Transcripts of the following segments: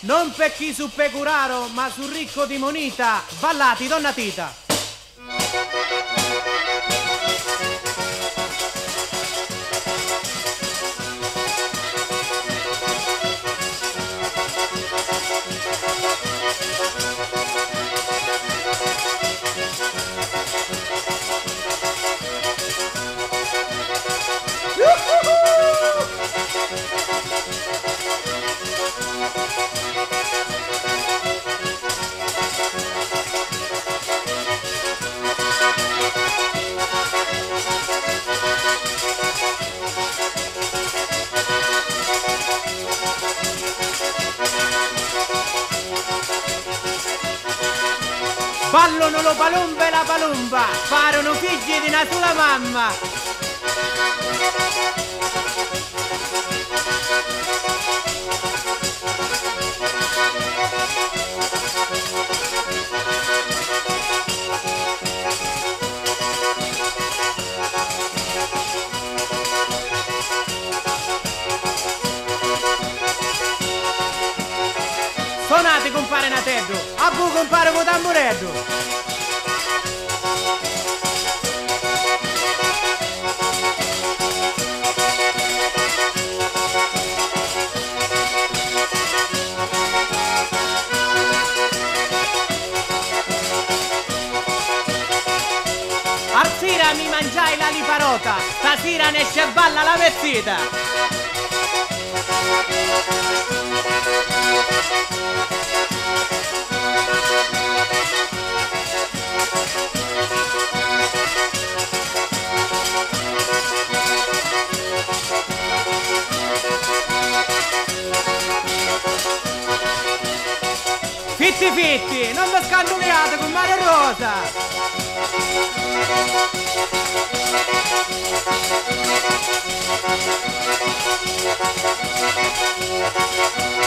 Non per chi su Pecuraro, ma su ricco di monita. Ballati, donna Tita. Ballano lo palumba e la palumba, parano figli di una sola mamma. Compare Nateddo, a bu compare con tamburetto. Arsira mi mangiai la liparota, stasera ne esce balla la vestita. Fitti fitti, non vi scanduliate con Mario Rosa! E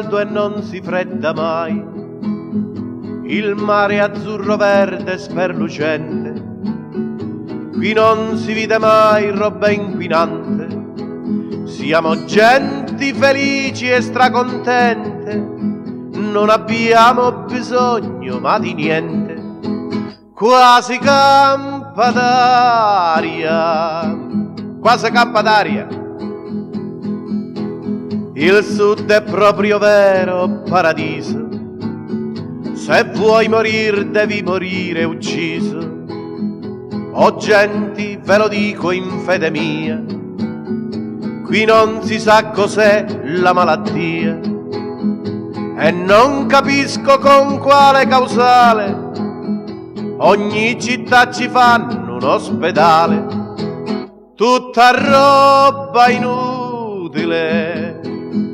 caldo e non si fredda mai, il mare azzurro verde sperlucente, qui non si vede mai roba inquinante, siamo genti felici e stracontente, non abbiamo bisogno ma di niente, quasi campa d'aria, quasi campa d'aria. Il sud è proprio vero paradiso. Se vuoi morir devi morire ucciso. O genti, ve lo dico in fede mia, qui non si sa cos'è la malattia e non capisco con quale causale ogni città ci fanno un ospedale, tutta roba inutile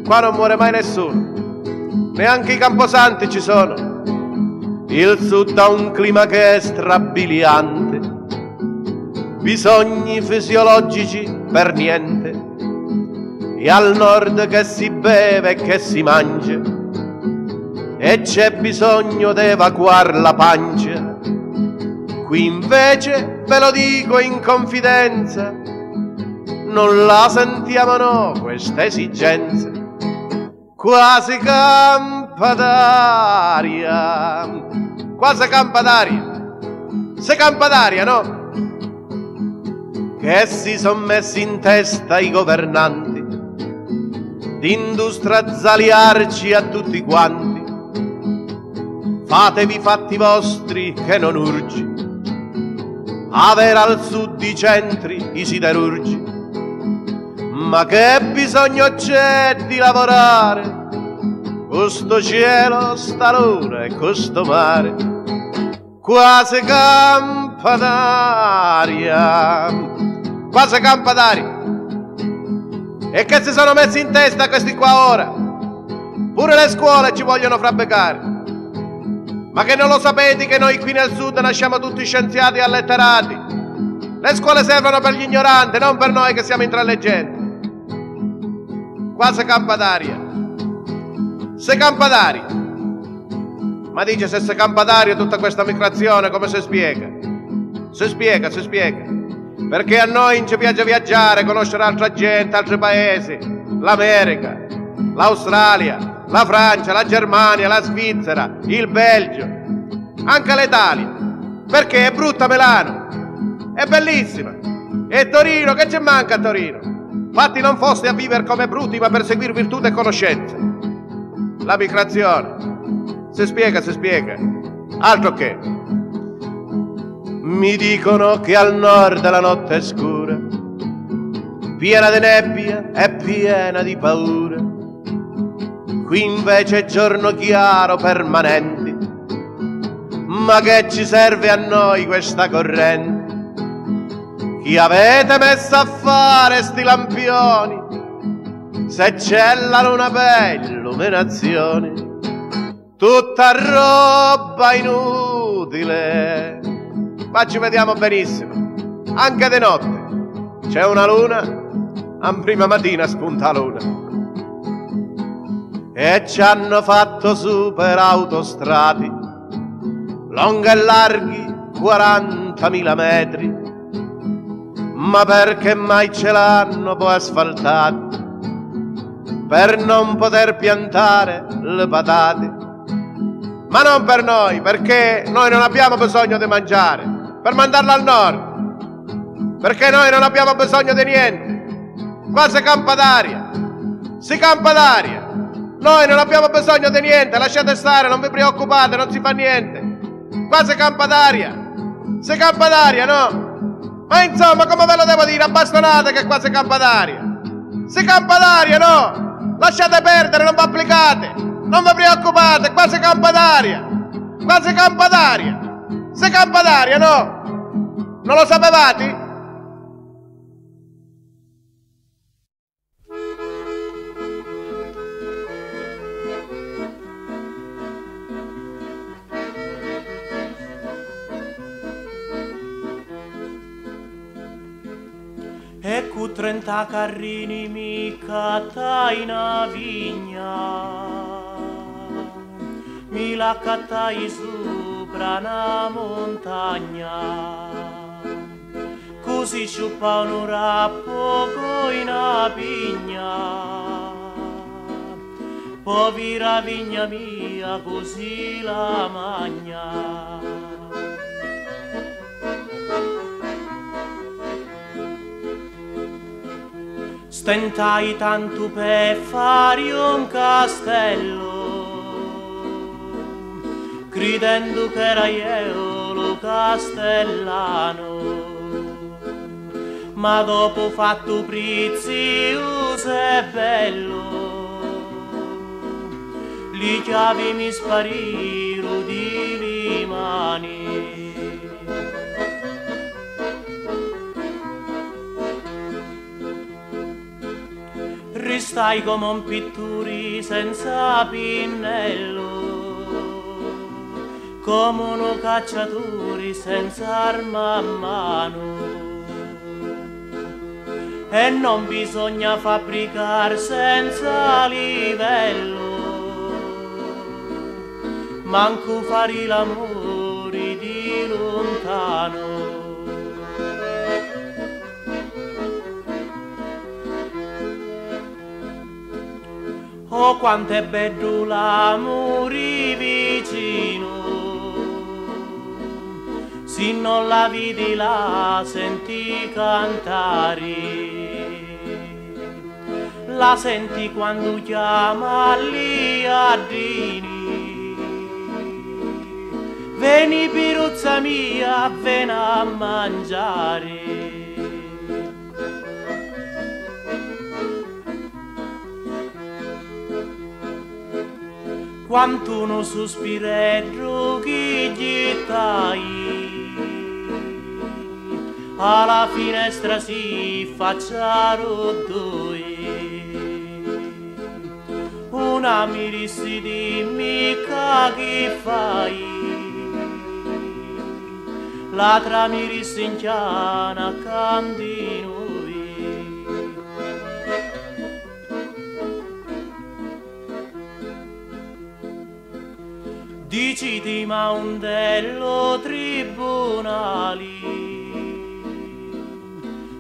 qua non muore mai nessuno, neanche i camposanti ci sono. Il sud ha un clima che è strabiliante, bisogni fisiologici per niente. e al nord che si beve e che si mangia e c'è bisogno d'evacuare la pancia. Qui invece ve lo dico in confidenza, non la sentiamo no questa esigenza, quasi campa d'aria, quasi campa d'aria, se campa d'aria no? Che si sono messi in testa i governanti di industrializzarci a tutti quanti. Fatevi fatti vostri che non urgi, avere al sud i centri, i siderurgi. Ma che bisogno c'è di lavorare? Questo cielo, sta luna e questo mare, quasi campa d'aria, quasi campa d'aria e che si sono messi in testa questi qua ora. Pure le scuole ci vogliono frabbecare. Ma che non lo sapete che noi qui nel sud nasciamo tutti scienziati e alletterati? Le scuole servono per gli ignoranti, non per noi che siamo intralleggenti. Qua si campa d'aria. Se campa d'aria. Ma dice se si campa d'aria tutta questa migrazione come si spiega? Si spiega, si spiega perché a noi ci piace viaggiare, conoscere altra gente, altri paesi, l'America, l'Australia, la Francia, la Germania, la Svizzera, il Belgio, anche l'Italia, perché è brutta Milano, è bellissima, e Torino, che ci manca a Torino? Infatti non foste a vivere come bruti, ma per seguire virtù e conoscenza. La migrazione, si spiega, si spiega, altro che mi dicono che al nord la notte è scura, piena di nebbia e piena di paura. Qui invece è giorno chiaro permanente. Ma che ci serve a noi questa corrente? Chi avete messo a fare sti lampioni? Se c'è la luna per illuminazione, tutta roba inutile ma ci vediamo benissimo, anche di notte. C'è una luna, a prima mattina spunta luna. E ci hanno fatto super autostrati, lunghi e larghi 40.000 metri, ma perché mai ce l'hanno poi asfaltati? Per non poter piantare le patate. Ma non per noi, perché noi non abbiamo bisogno di mangiare per mandarlo al nord. Perché noi non abbiamo bisogno di niente. Qua si campa d'aria. Si campa d'aria. Noi non abbiamo bisogno di niente, lasciate stare, non vi preoccupate, non si fa niente. Qua si campa d'aria. Si campa d'aria, no? Ma insomma, come ve lo devo dire, abbastonate che qua si campa d'aria. Si campa d'aria, no? Lasciate perdere, non vi applicate. Non vi preoccupate, qua si campa d'aria. Qua si campa d'aria. Si campa d'aria, no? Non lo sapevate? Cu trenta carrini mi cattai una vigna, mi la cattai sopra una montagna così sciuppa un rappo coi una. Povera vigna mia, così la magna. stentai tanto per fare un castello, credendo che era io lo castellano. Ma dopo fatto prezioso e bello, li chiavi mi sparì Restai come un pittore senza pinnello, come uno cacciatore senza arma a mano. E non bisogna fabbricare senza livello manco fare l'amore Oh quanto è bello l'amore vicino. Se non la vedi la senti cantare. La senti quando chiama gli ardini Veni piruzza mia, ven a mangiare quanto uno sospiretto che gli tai alla finestra si facciaro due una mi disse dimmi che fai? L'altra mi disse in chiana candino Diciti maundello tribunali.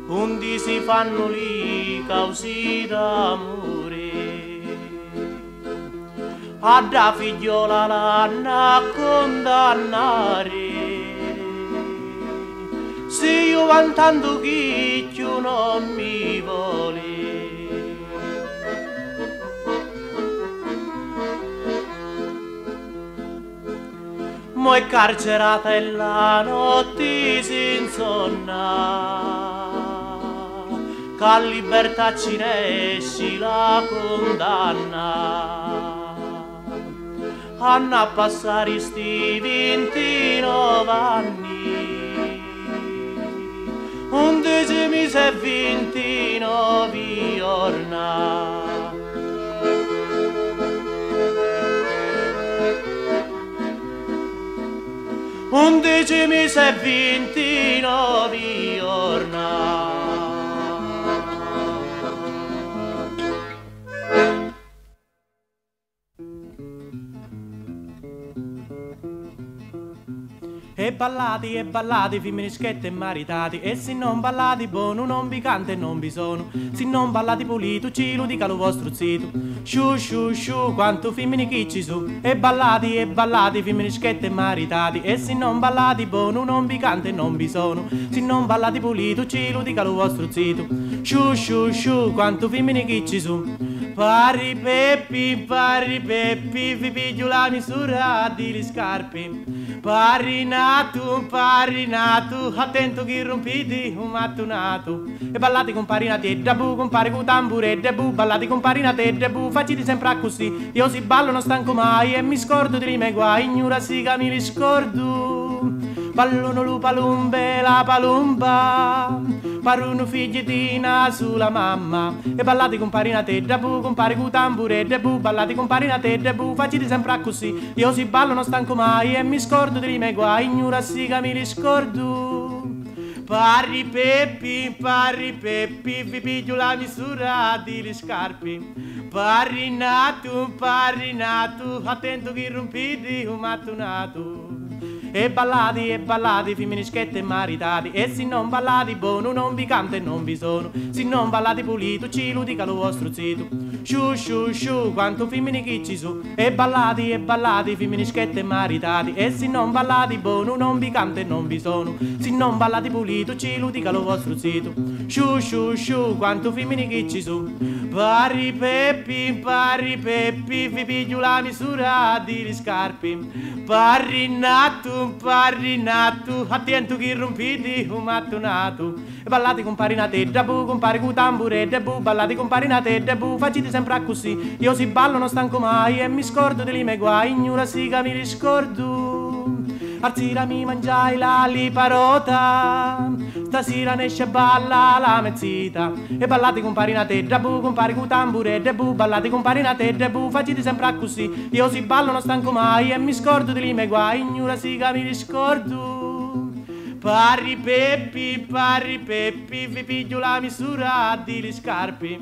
Undi si fanno lì causi d'amore. A da figliola l'anna condannare. Se io vantando chi non mi vuole mo è carcerata e la notte si insonna che libertà ci nesci la condanna. Hanno a passare sti 29 anni. Undici mesi e 29 giorni undici mesi e ventinove ballati e ballati, femminischetti e maritati. E se non ballati buono non vi canta e non vi sono. Se non ballati pulito ci lo dica lo vostro zito Sciù sciù sciù quanto femmini chi ci su? E ballati e ballati, femminischetti e maritati. E se non ballati buono non vi canta e non vi sono. Se non ballati pulito ci lo dica lo vostro zito Sciù sciù sciù quanto femmini chi ci su Pari peppi, pari peppi, vi piglio la misura di scarpe. Pari nato, pari nato, attento che rompiti un mattonato. E ballate con parinate e debu, compare con tambure debu, ballate con parinate e debu, faciti sempre così. Io si ballo non stanco mai e mi scordo dei miei guai, ignora sì che mi riscordo. Ballono lu palumbe la palumba. Paruno figli di sulla mamma. E ballate con parina te debu Compare cu tambure debu Ballate con parina te debu Facite sempre così Io si ballo non stanco mai E mi scordo dei miei guai. Ignora sì che mi riscordo. Parri peppi, parri peppi, vi piglio la misura di scarpe. Parri nato, parri nato, attento che rompiti un mattonato. E ballati e ballati, femminischetti e maritati. E se non ballati buono non vi canta e non vi sono. Se non ballati pulito ci lo dica lo vostro zito Sciù sciù sciù quanto femmini che ci su E ballati e ballati, femminischetti e maritati. E se non ballati buono non vi canta e non vi sono. Se non ballati pulito ci lo dica lo vostro zito Sciù sciù sciù quanto femmini che ci su Pari peppi, pari peppi, vi piglio la misura di scarpe Pari nato un parinato, attento che rompiti un mattonato. E ballate con parinate, debu, compare con tambure, debu, ballate con parinate, debu, facite sempre così. Io si ballo non stanco mai e mi scordo dei miei guai, ignora sì che mi riscordo. Arzira mi mangiai la liparota. Stasera ne esce balla la mezzita. E ballate con parinate, debu, compare con tambure, debu Ballate con parinate, debu, facite sempre così Io si ballo non stanco mai e mi scordo dei miei guai Ignora sì che mi riscordo Parri Peppi, parri Peppi, vi piglio la misura di le scarpe.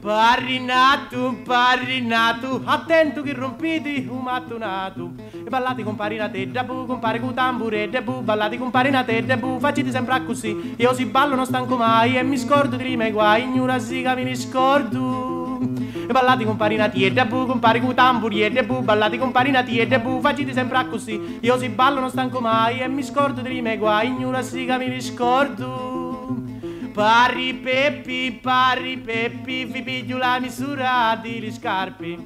Parri nato, parri nato, attento che rompiti un mattonato. E ballati compari na te, debu, compare con tambure, debu, ballati compari na te, debu, faciti sempre così. Io si ballo non stanco mai e mi scordo di rime guai, in una siga mi scordo. Ballati compari na e debu, compari con tamburi e debu, ballati compari na e debu, faciti sempre così. Io si ballo non stanco mai e mi scordo di rime guai, in una siga mi scordo. Parri Peppi, parri Peppi, vi piglio la misura di scarpe.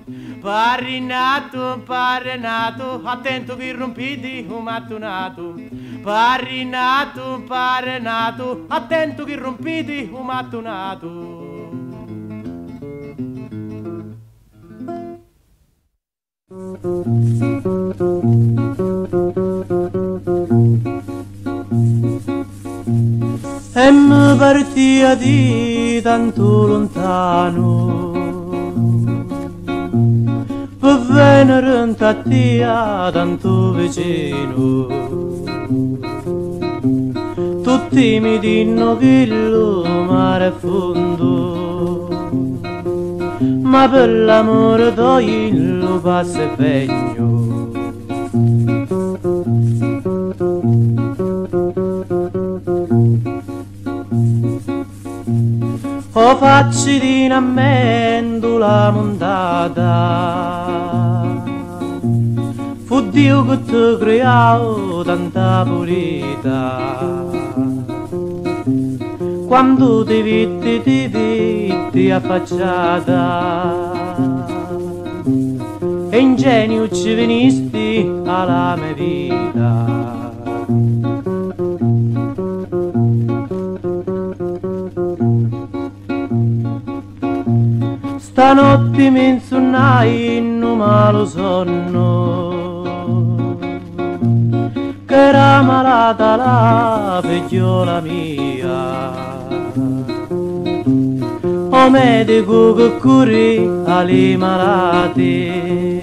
Parri nato, parri nato, attento che rompiti un mattonato. Parri nato, parri nato, attento che rompiti un mattonato. E mi partia di tanto lontano. Per venire a te tanto vicino. Tutti mi dicono che il mare è fondo ma per l'amore il passo è peggio o facci di una mendula montata fu Dio che ti creò tanta pulita quando ti vitti ti vitti affacciata. E ingenio ci venisti alla mia vita. Stanotte mi insonnai in un malo sonno Che era malata la figliola mia O medico che curi alle malati.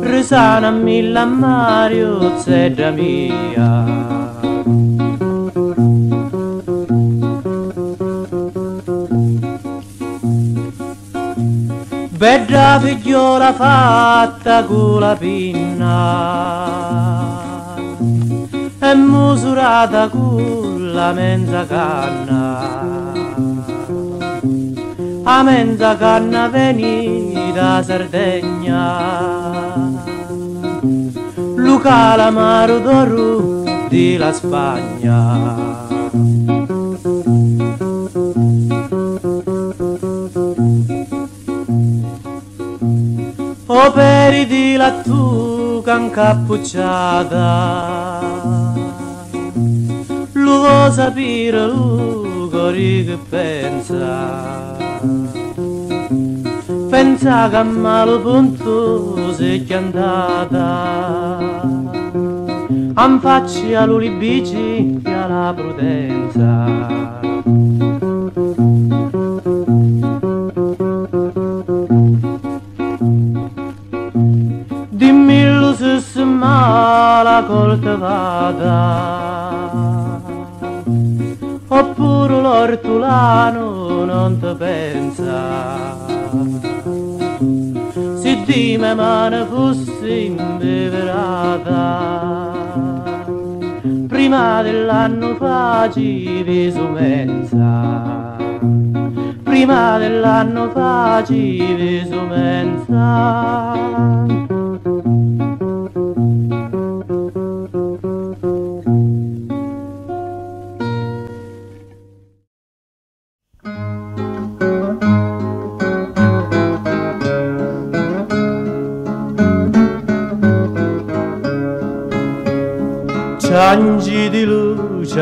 Risana a mille a Mario zedda mia. Bella figliola fatta con la pinna. E misurata con la mezza canna. A mezza canna venì da Sardegna, Luca l'amaro d'oro di la Spagna. O peridi la tuca incappucciata vuoi sapere lu cori che pensa Pensa che a malo punto sei andata. Am facci a lui bici e alla prudenza. Mala coltivata oppure l'ortolano non ti pensa se di me mano fossi imbeverata. Prima dell'anno facevi sumenza. Prima dell'anno facevi sumenza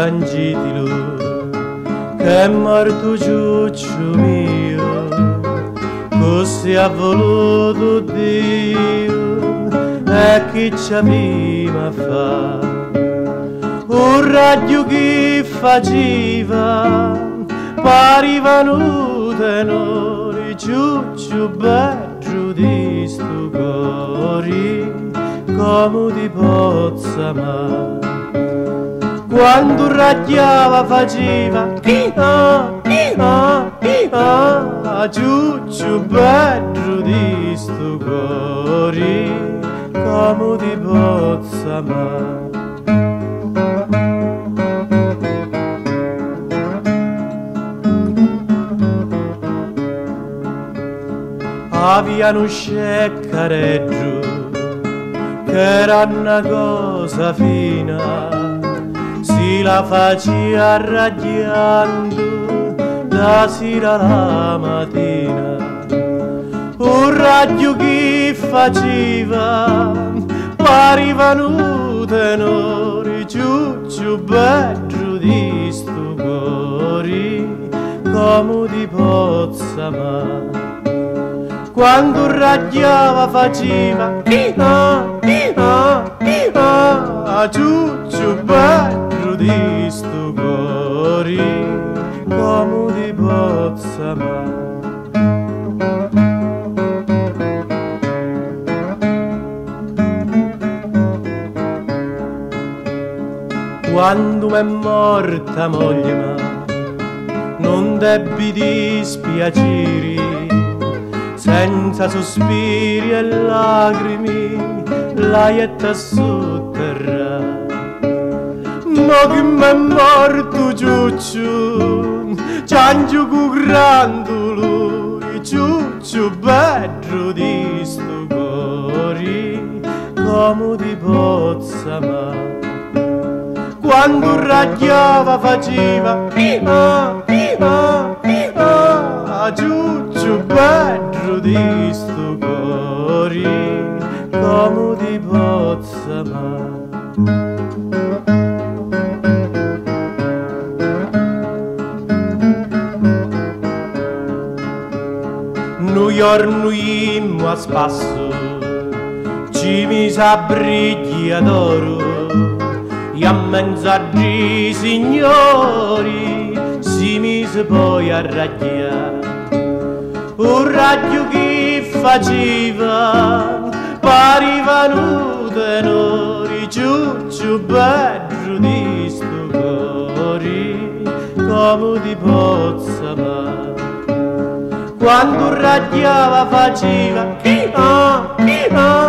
Ciangitilu, che è morto ciuccio mio, così ha voluto Dio, e chi ci prima fa, un raggio che faceva, parivano tenori, ciuccio bello di sto cuore, come ti possa amare quando ragliava faceva. Ah, ah, ah, ciuccio bello di sto cuore come ti possa amare Aviano sceccareggio che era una cosa fina la faccia raggiando da sera alla mattina. Un raggio che faceva parivano tenori ciuccio bello di sto come ti possa amare quando ragliava faceva ah, ah, ah, ciuccio quando m'è morta moglie ma non debbi dispiacere senza sospiri e lacrimi la ietta sotterra. Ma che m'è morto ciuccio ciancio cu grandolo ciuccio bello di sto cuore come ti possa amare quando ragliava faceva ah, ah, ah, ciuccio bello di sto cuore come ti possa amare New York noi a spasso ci mi sa briglia d'oro e a menzaggi signori si mise poi a ragliare un raggio che faceva? Parivano tenori ciuccio bello di sto cuore come ti possa amare quando ragliava faceva ah, ah, ah,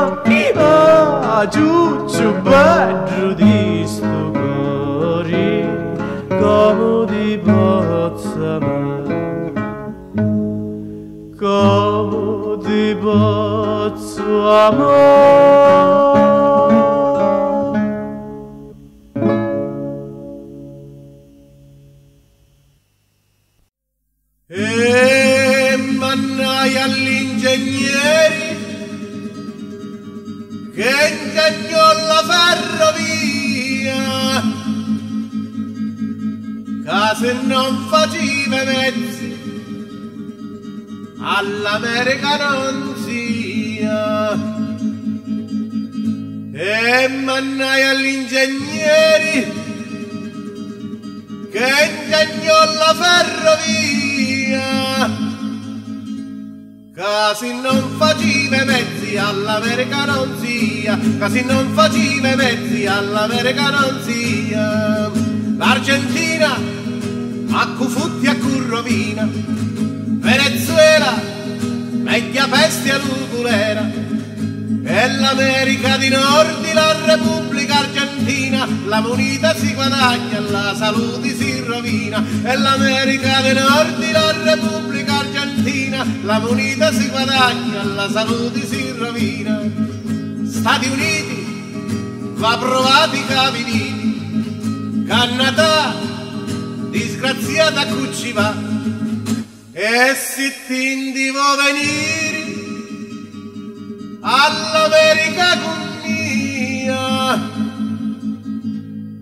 ciuccio bello di sto cuore come ti possa amare come ti posso amare E mannaia all'ingegneri che se non faceva mezzi all'America non sia e mannaia all'ingegneri che ingegnò la ferrovia. Casi non faceva mezzi all'America non sia, casi non faceva mezzi all'America non sia. L'Argentina a cufutti a currovina, Venezuela meglio peste lugulera, e l'America di Nord, la Repubblica Argentina, la moneta si guadagna, la salute si rovina, e l'America di Nord, la Repubblica Argentina, la moneta si guadagna, la salute si rovina. Stati Uniti, va provati i cavinini, Canada, disgraziata cucci va, e se ti devo venire all'America con mia.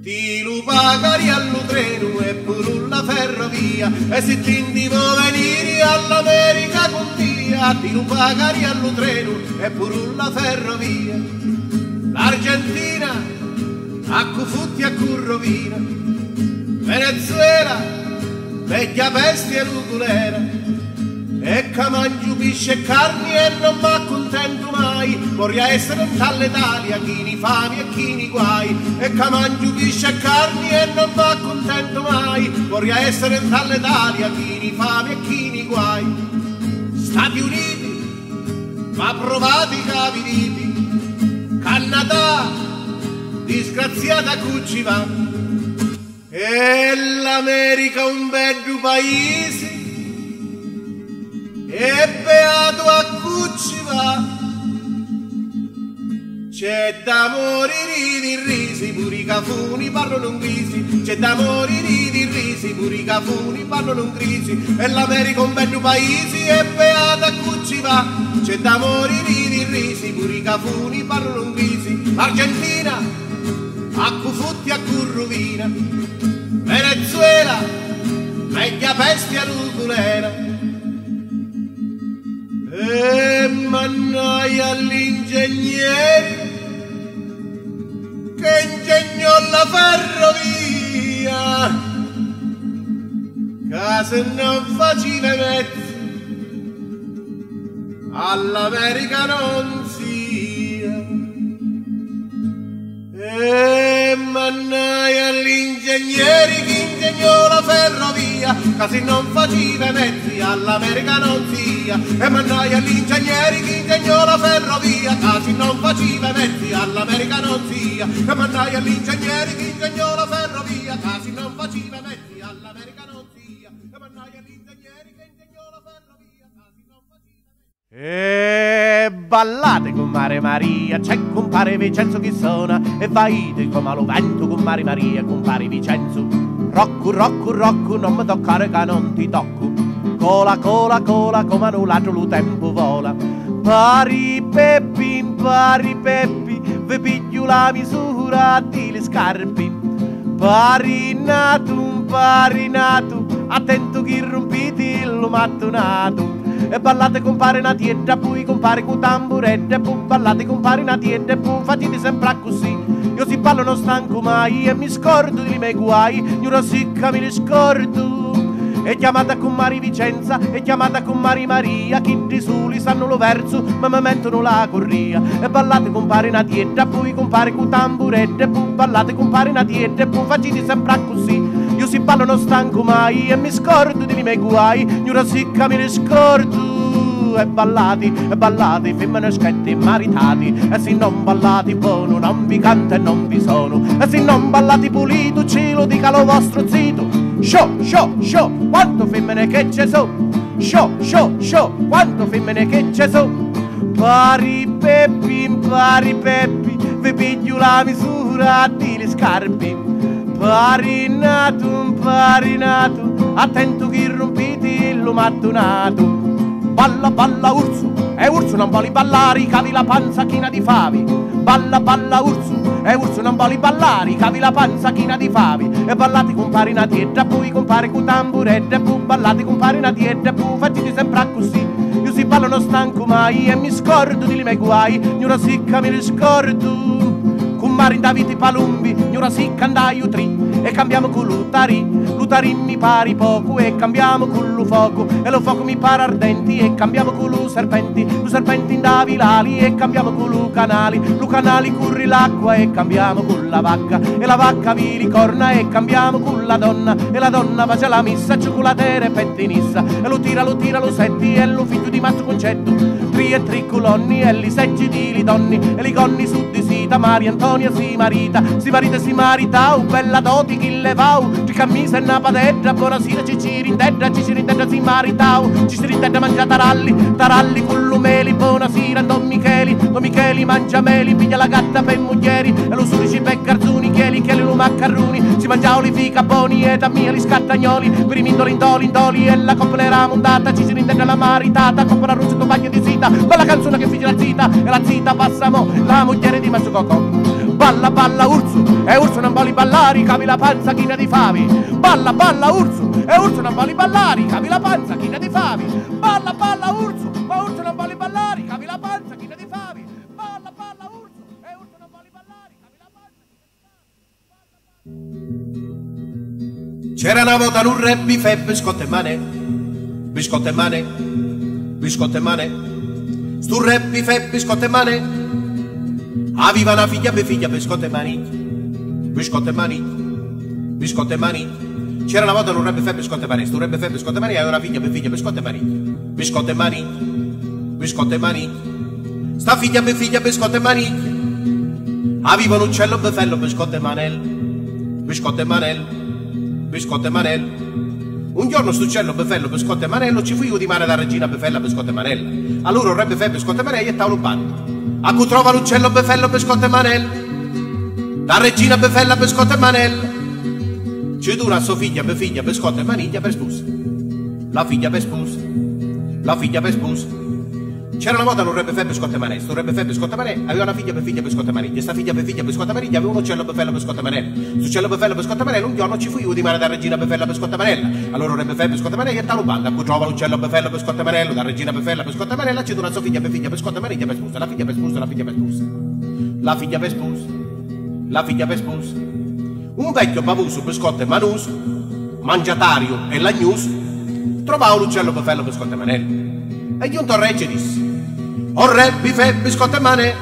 Ti lo pagari allo treno e pure la ferrovia. E se ti devo venire all'America con mia. Ti lo pagari allo treno e pure la ferrovia. l'Argentina a cufutti a currovina Venezuela vecchia bestia nucleare E che mangio pesce e carni e non mi accontento mai, vorrei essere in tale Italia, chi ni fami e chi ni guai. E che mangio pesce e carni e non mi accontento mai, vorrei essere in tale Italia, chi ni fami e chi ni guai. Stati Uniti, ma provati i capi Canada, disgraziata cucci E l'America un bel paese e beato a cucci va. C'è da morire di risi, pure i cafuni parlano un crisi. C'è da morire di risi, pure i cafuni parlano un crisi. E l'America un bel paese e beato a cucci va. C'è da morire di risi, pure i cafuni parlano un crisi. Argentina, a cufutti a curruvina. Venezuela, vecchia bestia nuculera. E mannaia all'ingegnere che ingegnò la ferrovia che se non faceva mezzi all'America non e mannaia all'ingegnere che ingegnò la ferrovia se non faceva mezzi all'America non sia. E mannaia all'ingegnere che ingegnò la ferrovia se non faceva mezzi all'America non sia. E mannaia all'ingegnere che ingegnò la ferrovia se non faceva mezzi E ballate con Mare Maria, c'è compare Vincenzo chi suona e vaite come lo vento con Mare Maria, compare Vincenzo. Rocco, rocco, rocco, non mi toccare che non ti tocco. Cola, cola, cola, come nullato lo tempo vola. Pari peppi, pari peppi, vi piglio la misura di le scarpe. Parinato, parinato, attento chi rompiti lo mattonato. E ballate compare una tietta, poi compare con tamburette, poi ballate compare una tietta, poi fatemi sempre così. Io si ballo non stanco mai e mi scordo di miei guai, io sicca mi riscordo. E chiamata con Mari Vicenza, e chiamata con Mari Maria, chi di soli sanno lo verso, ma mi mentono la corria. E ballate compare una tietta, poi compare con tamburette, poi ballate compare una tietta, e poi facite sempre così. Io si ballo non stanco mai e mi scordo di miei guai, io sicca mi riscordo. E ballati, e ballati, femmine schetti maritati, e se non ballati buono non vi canta e non vi sono, e se non ballati pulito cielo dica lo vostro zito. Show, show, show, quanto femmine che c'è so, show, show, show, quanto femmine che c'è so. Pari peppi, pari peppi, vi piglio la misura di le scarpe. Parinato, parinato, attento chi rompiti lo mattonato. Balla, balla urso, e urso non vuole ballare, cavi la panza china di favi. Balla, balla urso, e urso non vuole ballare, cavi la panza china di favi. E ballate compare una tietta, poi compare con tamburette, e poi ballate compare una tietta, e poi facite sempre così. Io si ballo non stanco mai e mi scordo di miei guai, io sicca mi riscordo. Con mari Davide Palumbi, ora si andai tri e cambiamo con l'utari, l'utari mi pari poco e cambiamo con lo fuoco e lo fuoco mi pare ardenti e cambiamo con lo serpenti, lo serpenti in davilali e cambiamo con lo canali, lo canali curri l'acqua e cambiamo con la vacca. E la vacca vi ricorna e cambiamo con la donna. E la donna faccia la missa, cioccolatera e pettinissa. E lo tira, lo tira, lo setti e lo figlio di mazzo concetto, tri e tri colonni e li seggi di donni e li gonni su di sita, Maria Antonia si marita, si marita e si marita, oh bella doti chi le va, ci cammisa e una padetta, buonasera ci ci rintedda, ci ci rintedda si marita, ci si rintedda mangia taralli, taralli con lumeli, buonasera Don Micheli, Don Micheli mangia meli, piglia la gatta per moglieri, e lo surici per garzoni, chieli, chieli lo maccarroni, si mangia li fica boni e da mia li scattagnoli, per i mindoli indoli, indoli e la coppola mondata, ci si rintedda la maritata, coppola rossa tuo bagno di sita, bella canzone che figlia la zita, e la zita passa mo, la mogliere di Masso Cocco. Balla, balla urso, e urso non vuole ballare, cavi la panza china di favi. Balla, balla urso, e urso non vuole ballare, cavi la panza china di favi. Balla, balla urso, ma urso non vuole ballare, cavi la panza china di favi. Balla, balla urso, e urso non vuole ballare, cavi la panza C'era una volta un re bifè, biscotto e mane, biscotto e mane, biscotte mane, stu reppi fe biscotte mane, aveva una figlia per figlia biscotte mani, biscotte mani, biscotte mani. C'era una volta un re fe biscotte mani, stu re fe biscotte mani, aveva una figlia per figlia biscotte mani, biscotte mani, biscotte mani. Sta figlia per figlia biscotte mani, aveva un uccello befello biscotte manel, biscotte manel, biscotte manel. Un giorno st'uccello Befello Pescotte e Manello ci fu io di mare da regina Befella Pescotte e Manella. Allora un re Befè Pescotte e Manella e tavolo bando. A cui trova l'uccello Befello Pescotte e Manella. Da regina Befella Pescotte e Manella. Ci dura sua figlia Befiglia Pescotte e Maniglia per sposa. La figlia per sposa. La figlia per sposa. C'era una volta un re Befè Pescotte e Manella. Sto re Befè Pescotte e Manella aveva una figlia per figlia Pescotte e Maniglia. Sta figlia per figlia Pescotte e Maniglia aveva un uccello Befello Pescotte e Manella. Succello Befello Pescotte e Manella un giorno ci fu io di mare da regina Befella Pescotte e Manella. Allora un re Befè Pescotte e Manella e talo banda a cui trova l'uccello Befello Pescotte e Manella. Da regina Befella Pescotte e Manella ci dura sua figlia per figlia Pescotte e Maniglia per sposa. La figlia per sposa, la figlia per sposa. La figlia per sposa. La figlia per sposa. Un vecchio bavuso Pescotte e Manus, mangiatario e lagnus, trovava l'uccello Befello Pescotte e Manella. E giunto al re ci disse o re, bife, biscotte e mane.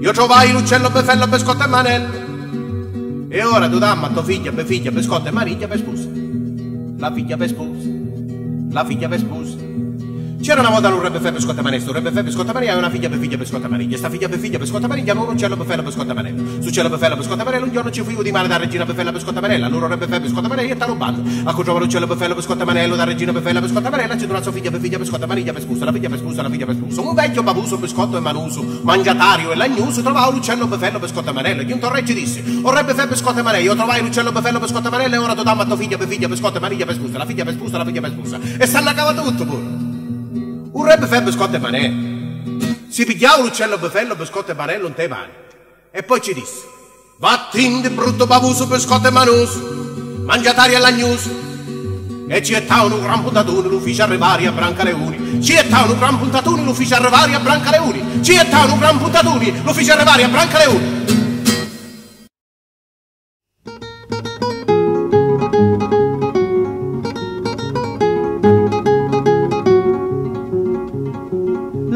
Io trovai l'uccello befello, biscotte e manel. E ora tu damma a tua figlia, be figlia, biscotte e maniglia per sposa. La figlia per sposa. La figlia per sposa. C'era una volta un re befe, biscotte e manesto, un re biscotte e maniglia e una figlia be figlia, e maniglia. Sta figlia be figlia, biscotte e maniglia aveva un uccello befello, biscotte e manello. Su uccello befello, biscotte e manello un giorno ci fu di mare da regina befella, biscotte e manella. Allora re biscotte e maniglia e. A cui trova l'uccello befello, biscotte e manello, da regina befella, biscotte e manella, ci dura sua figlia be figlia, biscotte e maniglia per sposa. La figlia per sposa, la figlia per sposa. Un vecchio babuso, biscotto e manuso, mangiatario e lagnuso, trovava l'uccello befello, biscotte e manello. E giunto il re ci disse, o re befe, biscotte e manello, io trovai l'uccello befello, biscotte e manello e ora tu damma a tua figlia, be figlia, e maniglia per sposa. La figlia per sposa, la figlia per sposa. E stanno a cava tutto pure. Un re befè biscotto e panè. Si pigliava l'uccello befello, biscotto e panello in te mani. E poi ci disse, Vattin di brutto bavuso, biscotto e manus, mangiatari alla news. E ci ettavano un gran puntatone l'ufficio arrivari a Brancaleuni. Ci ettavano un gran puntatone l'ufficio arrivari a Brancaleuni. Ci ettavano un gran puntatone l'ufficio arrivari a Brancaleuni.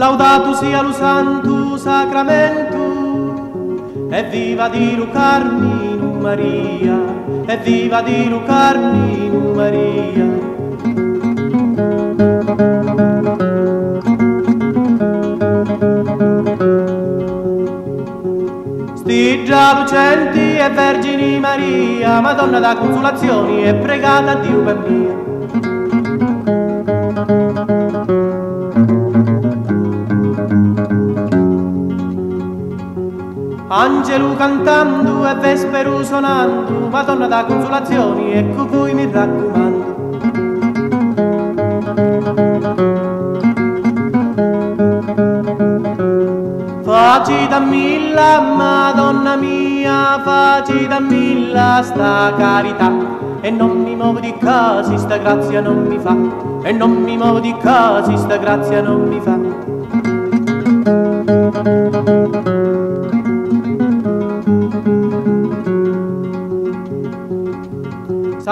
Laudato sia lo santo sacramento, e viva di Lucarni Maria, e viva di Lucarni Maria. Sti già lucenti e Vergini Maria, Madonna da consolazioni e pregata a Dio per mia. Angelo cantando e Vesperu suonando, Madonna da consolazioni, ecco voi mi raccomando. Faci da milla, Madonna mia, faci da milla sta carità. E non mi muovo di casi, sta grazia non mi fa. E non mi muovo di casi, sta grazia non mi fa.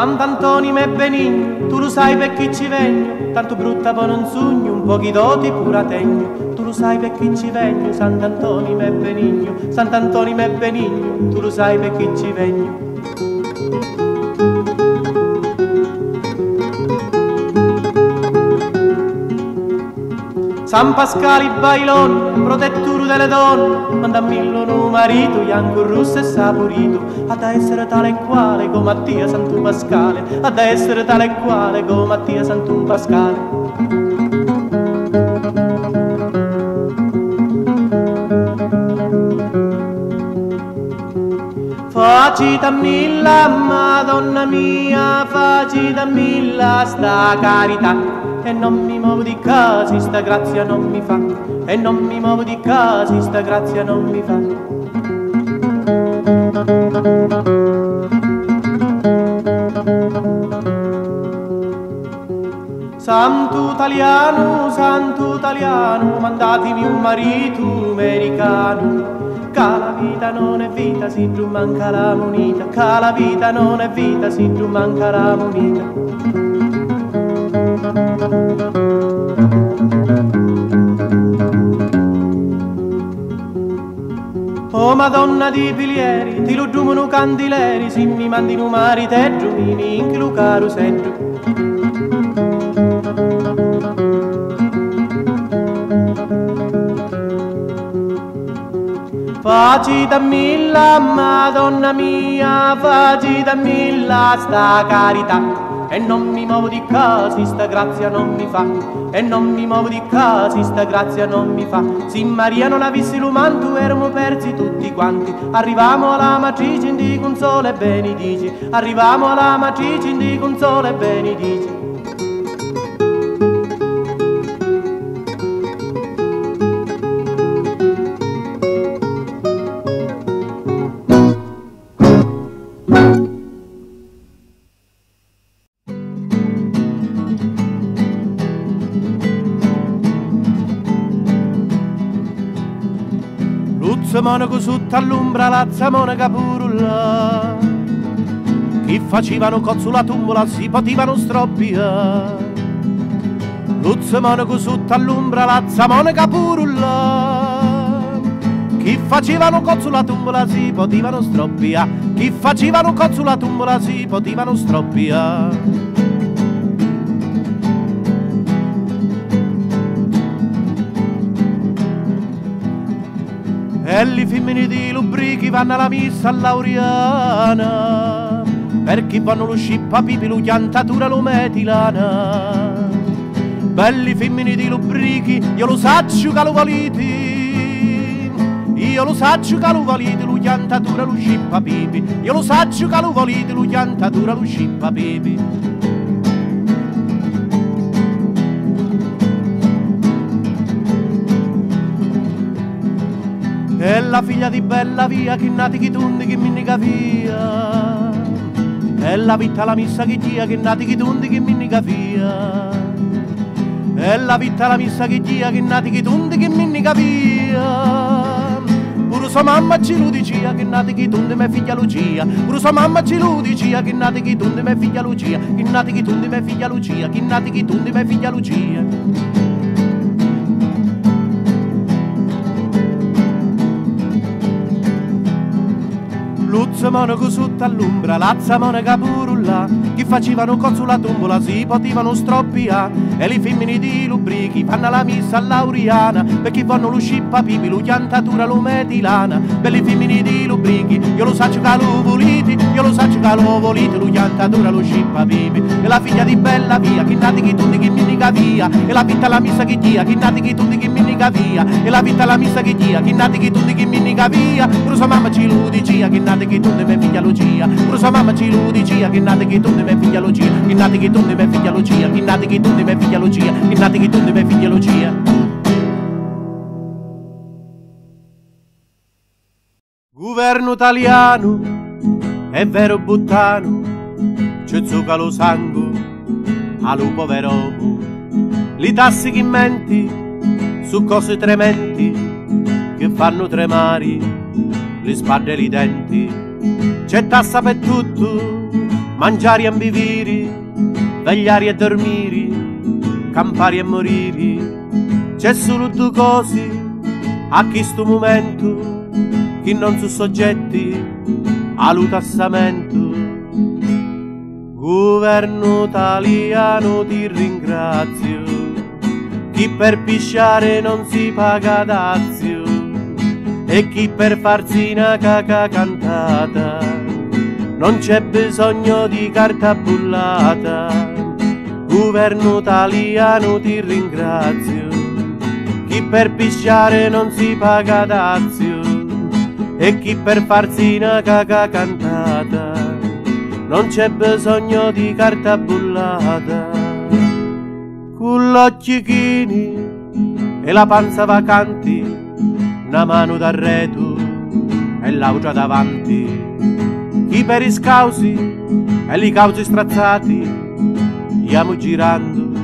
Sant'Antonio me benigno, tu lo sai per chi ci vengo, tanto brutta poi non sogno, un po' di doti pura tegno, tu lo sai per chi ci vengo, Sant'Antonio me benigno, Sant'Antonio me benigno, tu lo sai per chi ci vengo. San Pascali bailon, protettore delle donne, mandammi il marito, bianco, rosso e saporito, ad essere tale e quale come Mattia Santo Pascale, ad essere tale e quale come Mattia Santo Pascale. Faci da milla, Madonna mia, faci da milla sta carità non mi muovo di casi, sta grazia non mi fa, e non mi muovo di casi, sta grazia non mi fa. Santo italiano, santo italiano, mandatemi un marito americano. Che la vita non è vita, si giù manca la moneta. Che la vita non è vita, si giù manca la moneta. Oh Madonna di Pilieri, ti luggiumano candileri, si mi mandi un numari teggio, mi minchi lucaro seggio. Faci da milla, Madonna mia, faci da milla sta carità, e non mi muovo di casa, sta grazia non mi fa. E non mi muovo di casa, sta grazia non mi fa. Se Maria non avessi l'umanto, eravamo persi tutti quanti. Arriviamo alla matrice, di con sole benedici. Arriviamo alla matrice, di con sole benedici. Monaco sotto all'ombra, lazza monaca purulla. Chi facevano cozzo la tumbola si potevano stroppia. Luzzo monaco sotto all'ombra, lazza monaca purulla. Chi facevano cozzo la tumbola si potevano stroppia. Chi facevano cozzo la tumbola si potevano stroppia. Le femmine di lubrichi vanno alla missa all'auriana. Perché vanno lo scippa pipi, lo chiantatura, lo metilana belli femmine di lubrichi io lo saccio che lo voliti io lo saccio che lo voliti, lo chiantatura, lo scippa pipi. Io lo saccio che lo voliti, lo chiantatura, lo scippa pipi E la figlia di bella via che nati chi tundi che minnica via. E la vita la missa che gia che nati chi tundi che minnica via. E la vita la missa che gia che nati chi tundi che minnica via. Pure sua mamma ci lo dicia che nati chi tundi me figlia Lucia. Pure sua mamma ci lo dicia che nati chi tundi me figlia Lucia. Che nati chi tundi me figlia Lucia. Che nati chi tundi me figlia Lucia Luzzo monaco sotto all'ombra, lazza monaca purulla, chi facevano cozzo la tombola si potevano stroppia, e le femmine di lubrichi fanno la missa all'auriana, per chi vanno lo scippa pipi, lo chiantatura, lo metilana, per le femmine di lubrichi, io lo saccio che lo io lo saccio che lo voliti, lo chiantatura, lo scippa pipi, e la figlia di bella via, chi nati chi tutti chi minica via, e la vita la missa che dia, chi nati chi tutti chi minica via, e la vita la missa che dia, chi nati chi tutti chi minica via, sua mamma ci lo dicia, chi nati che tu me figlia Lucia. Sua mamma ci lo dicia Che nate che tu me figlia Lucia. Che nate che tu me figlia Lucia. Che nate che tu me figlia Lucia. Che nate che tu me figlia Lucia. Governo italiano è vero buttano c'è zucca lo sangue allo povero uomo li tassi che menti su cose trementi che fanno tremare le spalle e i denti. C'è tassa per tutto, mangiare e ambiviri, vegliare e dormire, campare e morire. C'è solo due cose a questo momento che non sono soggetti allo tassamento. Governo italiano ti ringrazio, chi per pisciare non si paga dazio. E chi per farsi una caca cantata. Non c'è bisogno di carta bullata. Governo italiano ti ringrazio. Chi per pisciare non si paga dazio e chi per farsi una caca cantata non c'è bisogno di carta bullata con l'occhi chini e la panza vacanti una mano d'arreto e l'augia davanti. Chi per i scausi e li causi strazzati, stiamo girando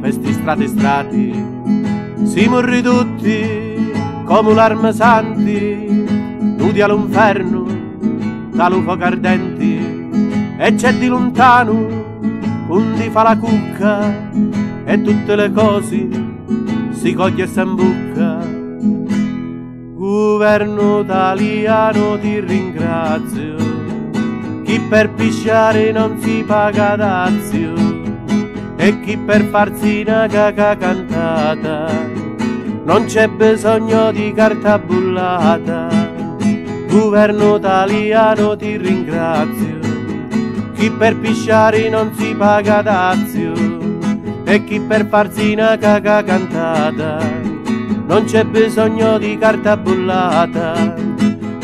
per sti strati strati. Siamo ridotti come l'arma santi, nudi all'inferno, dallo fuoco ardenti, e c'è di lontano, undi fa la cucca, e tutte le cose si coglie e s'imbucca Governo italiano ti ringrazio, chi per pisciare non si paga dazio e chi per farsi una caca cantata non c'è bisogno di carta bullata. Governo italiano ti ringrazio, chi per pisciare non si paga dazio e chi per farsi una caca cantata non c'è bisogno di carta bollata.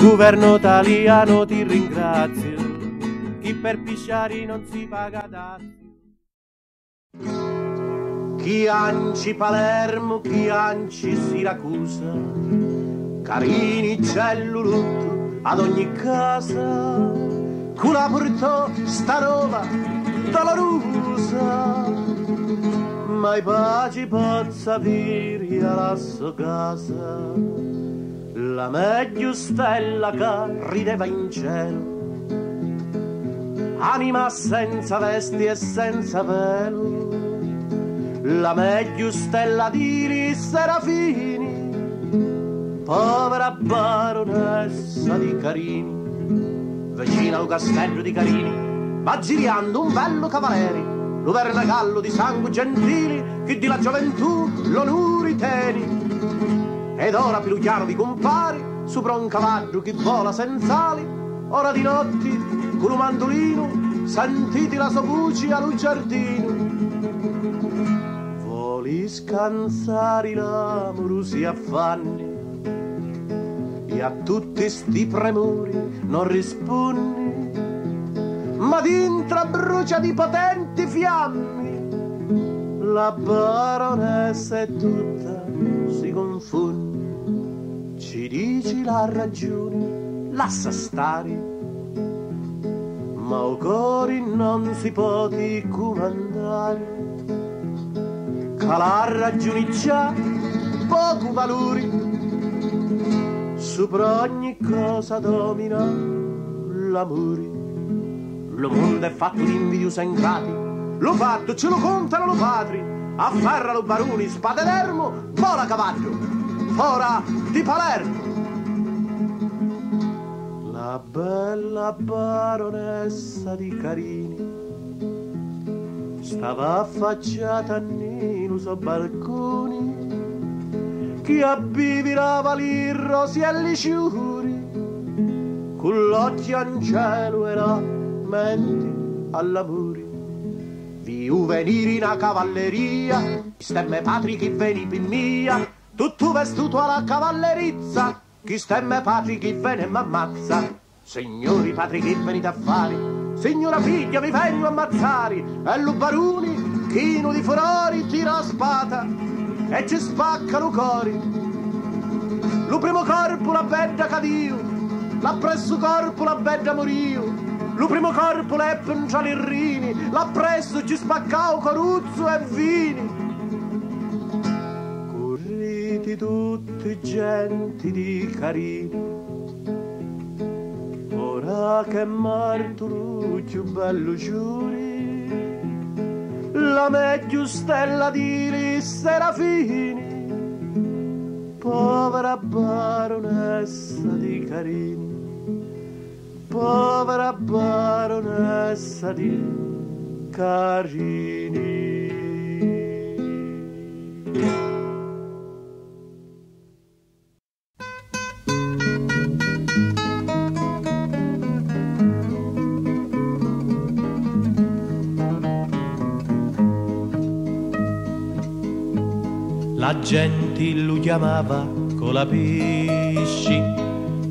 Governo italiano ti ringrazio, chi per pisciari non si paga dazio. Chi anci Palermo, chi anci Siracusa, carini cellulutto ad ogni casa, cura portò sta roba dolorosa mai pace pozza via la sua casa la meglio stella che rideva in cielo. Anima senza vesti e senza velo la meglio stella di serafini povera baronessa di Carini vicina al castello di Carini va girando un bello cavaliere lo vernagallo di sangue gentili che di la gioventù l'onuri teni. Ed ora più chiaro vi compari sopra un cavallo che vola senza ali ora di notti con un mandolino sentiti la sua voce allo giardino. Voli scansare l'amorosi affanni a tutti sti premori non rispondi ma dintra brucia di potenti fiamme. La baronessa è tutta si confonde, ci dici la ragione, lascia stare, ma o cori non si può comandare, che la ragione già poco valore, sopra ogni cosa domina l'amore. Lo mondo è fatto di invidiosa ingrati, lo fatto ce lo contano lo padri, afferra lo baroni, spade d'ermo, vola cavallo, fora di Palermo. La bella baronessa di Carini stava affacciata a Nino su balconi chi abbivirava l'irrosi e li ciuri con l'occhio in cielo era menti al lavoro. Viu venire in a cavalleria, stemme patri chi veni per mia, tutto vestuto alla cavallerizza, chi stemme patri chi vene m'ammazza. Signori patri chi venite a fare, signora figlia mi vengo a ammazzare, e lo baruni, chino di furori tira la spada, e ci spacca lo cori. Lo primo corpo la bella cadio, l'appresso corpo la bella morio, lo primo corpo le pencialirrini, l'appresso ci spaccao coruzzo e vini. Corriti tutti genti di carini, ora che più bello giuri, la meglio stella di serafini, povera baronessa di carini povera baronessa di Carini. La gente lo chiamava con la pisci,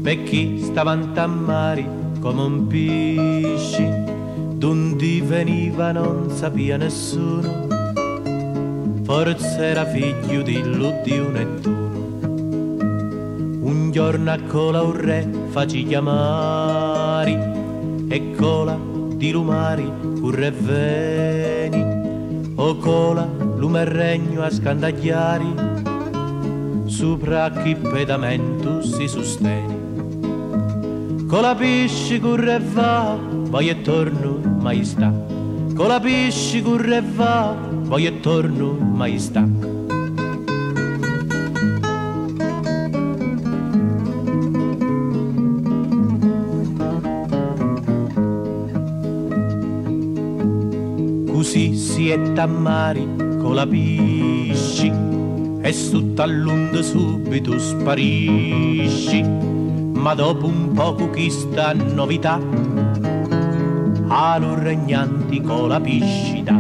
per chi stava a mare come un pesce d'onde veniva non sapeva nessuno forse era figlio di di un Nettuno un giorno a cola un re faci chiamare e cola di lumari un re veni o cola lume regno a scandagliari sopra chi pedamento si sostiene con la pisci corre e va, poi e torno, mai sta. Con la pisci corre e va, poi e torno, mai. Con la pisci e su t'all'und subito sparisci. Ma dopo un poco chi sta novità allo regnanti con la piscita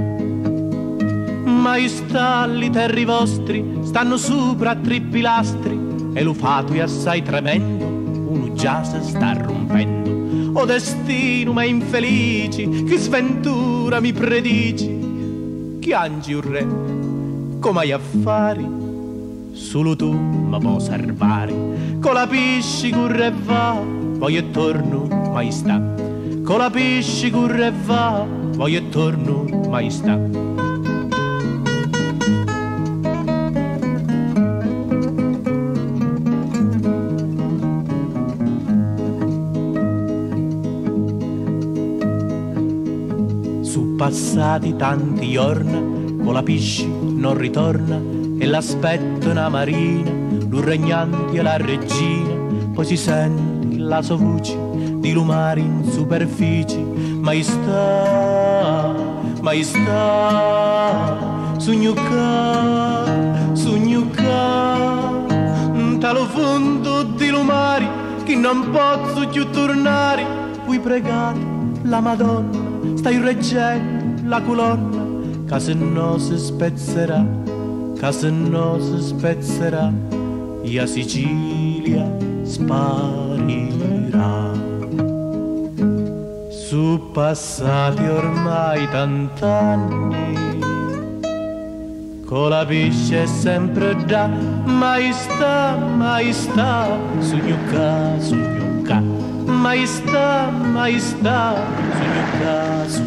ma i stalli terri vostri stanno sopra tre pilastri e lo fato è assai tremendo uno già si sta rompendo. O destino ma infelici che sventura mi predici che angi un re. Come hai affari? Solo tu mi puoi salvare con la pisci curre va. Poi e torno con la pisci curre va. Poi e torno mai sta passati tanti giorni, con la pisci non ritorna e l'aspetto una marina, lui regnanti e la regina, poi si sente la sua voce di lumare in superficie, maestà, maestà, sognucca, sognucca, talo fondo di lumari che non posso più tornare, vuoi pregare la Madonna, stai reggendo la colonna, che se no si spezzerà, che se no si spezzerà, e a Sicilia sparirà. Su passati ormai tant'anni, con la pisce sempre da, mai sta, sugnucca, sugnucca, mai sta, sugnucca, sugnucca,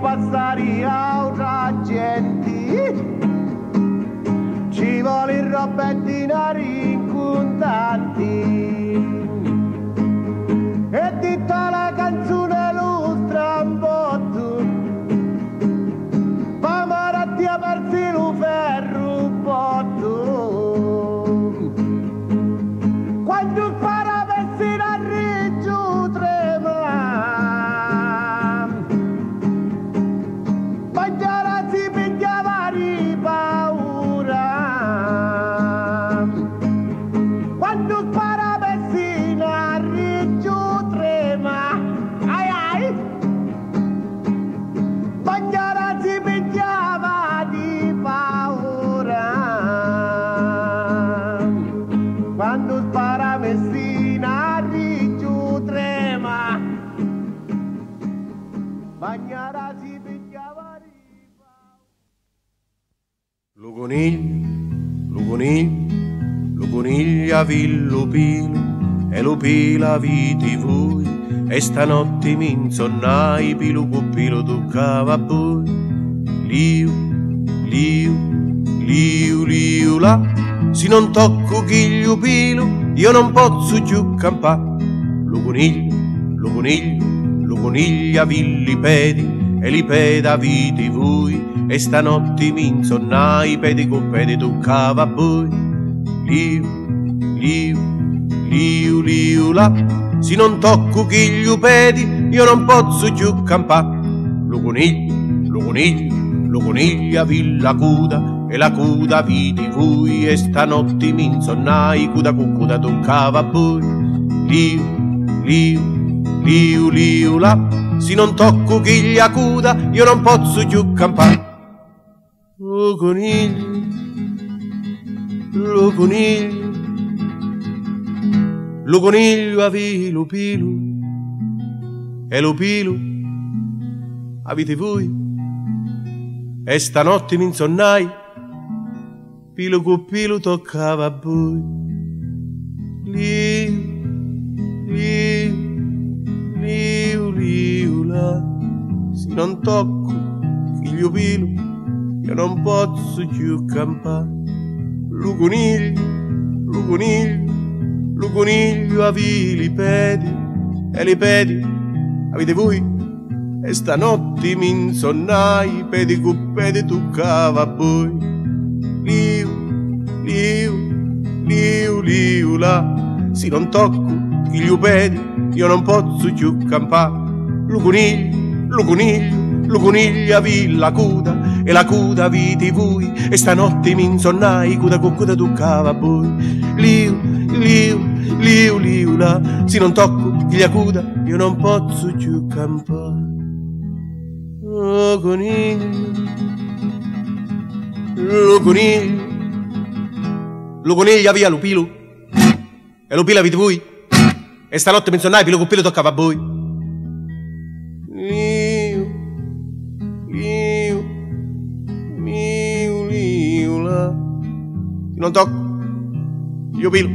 ci villo pilo e lo pila viti voi e stanotte mi insonnai pilo cupilo toccava a voi liu, liu, liu, liu là se non tocco chiglio pilo io non posso più campà. Lo coniglio, lo coniglio, lo coniglio a villi pedi e li peda viti voi e stanotte mi insonnai pedi con pedi toccava a voi liu, liu, liu, liu là se non tocco chiglio pedi io non posso più campà. Lo coniglio, lo coniglio, lo coniglia villa cuda e la cuda vidi vui e stanotte mi insonnai cuda con cuda toccava bui liu liu liu liu la. Se non tocco chiglia cuda io non posso più campare lo coniglio lo coniglio lo coniglio avi lo pilu. E lo pilu avete voi. E stanotte mi insonnai pilo con pilo toccava a voi. Liu liu liu liu la se non tocco figlio pilo io non posso più campare lo coniglio lo coniglio lo coniglio avi li pedi. E li pedi avete voi? E stanotte mi insonnai pedi cu pedi toccava a voi liu liu liu liu la se non tocco gli pedi io non posso più campare lo coniglio lo coniglio lo coniglio a villa cuda e la cuda viti voi e stanotte mi insonnai cuda con cuda toccava a voi liu liu liu liu la se non tocco gli cuda io non posso più campare. Lo coniglio lo coniglio lo coniglio via Lupilu e Lupila avete voi e stanotte mi insonnai pilo con pilo toccava a voi non tocco. Io pilo.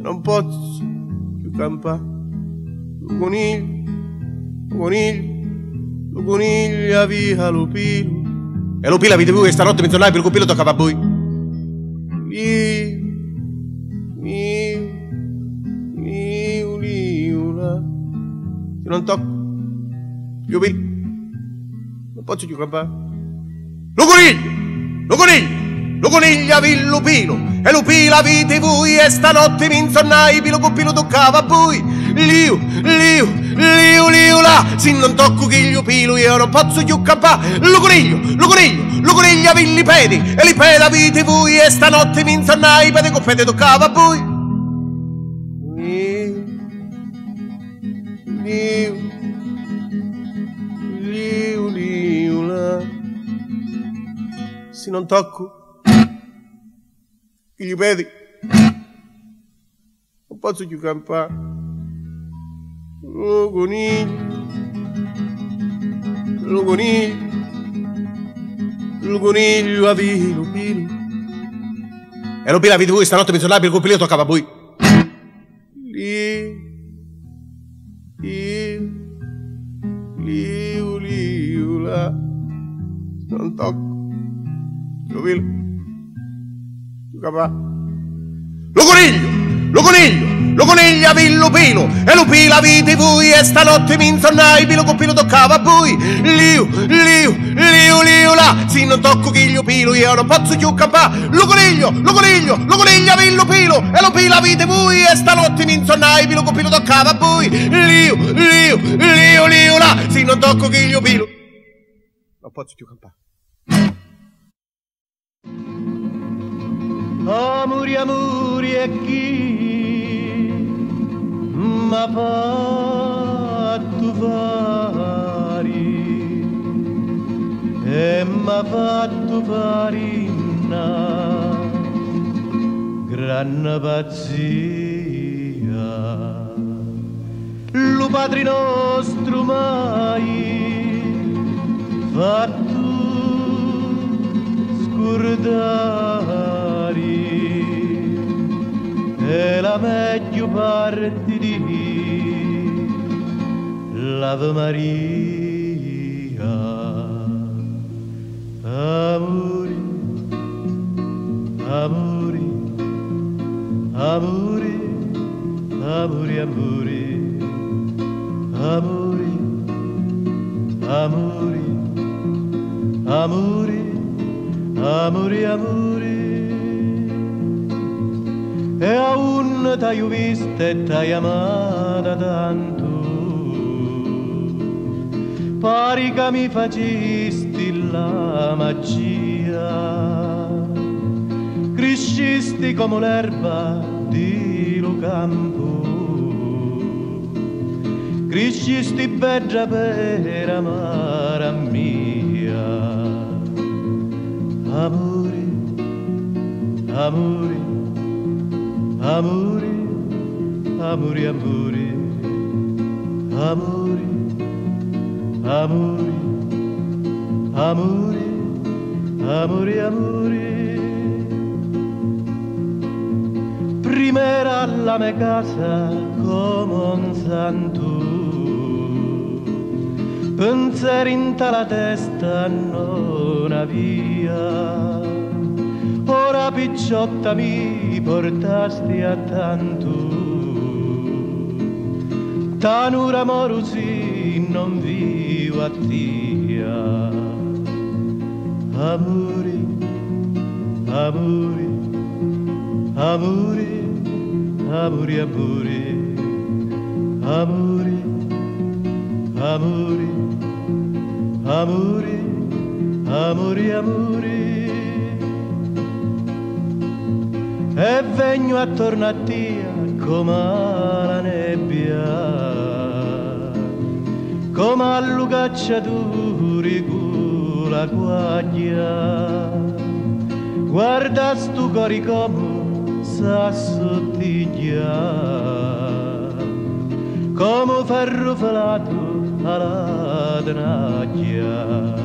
Non posso più campare. Lo coniglio lo coniglio lo coniglia via lo pilo. E lo pila avete voi che stanotte mi tornai per il pilo toccava a voi. Liu liu la se non tocco. Io pilo. Non posso più campare. Lo coniglio lo coniglio lo coniglia villo pilo e lo pila vite voi e stanotte mi insonnai pilo con pilo toccava a voi liu liu liu liu la se non tocco che gli pilo io non posso più campare lo coniglio lo coniglio lo coniglia villi pedi e li peda vite voi e stanotte mi insonnai pede con pede toccava a voi liu liu liu liu la se non tocco gli pedi non posso più campare lo coniglio lo coniglio lo coniglio a vilo pilo. E lo pila vedi voi stanotte mi sono il compilio toccava a voi lì liu liu liu la. Non tocco. Lo pilo papà. Lo coniglio, lo coniglio, lo coniglio a villo pilo, e lo pila vite voi, e stanotte mi insonnai, pilo con pilo toccava a voi. Liu, liu, liu, liu là, se non tocco chiglio pilo, io non posso più campare. Lo coniglio, lo coniglio, lo coniglio a villo pilo, e lo pila vite voi, e stanotte mi insonnai, pilo con pilo toccava a voi. Liu, liu, liu, liu là, se non tocco chiglio pilo, non posso più campare. Amori, amori e chi? M'ha fatto fare e m'ha fatto fare una gran pazzia. Lo padre nostro mai fatto scordare la meglio parte di l'Ave Maria. Amori, amori, amori, amori, amori, amori, amori, amori, amori, amori e aún t'hai vista e t'hai amata tanto. Pari che mi facisti la magia, crescisti come l'erba di lo campo, crescisti bella per amare mia, amore, amore, Amore, amore, amore, amore, amore, amore, amore, amore. Prima era la mia casa come un santo, pensare in tala testa non via. Ora picciotta mia, portasti a tanto. Tanura morusi non vivo a tia. Amore, amore, amore, amore, amore Amore, amore, amore, amore, amore e vengo attorno a te come la nebbia come a lucacciaturi con la guaglia. Guarda stu cori come s'assottiglia, come ferro felato alla tenaglia.